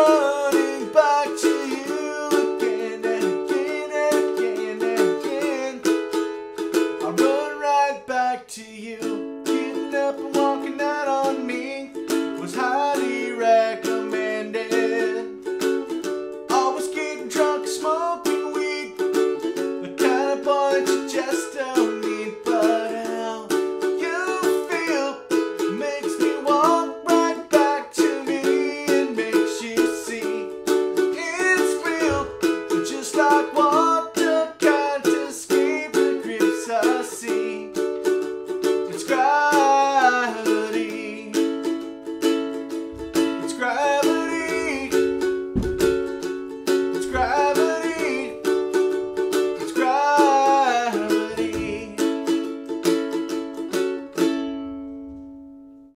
running back to you again and again and again and again. I run right back to you.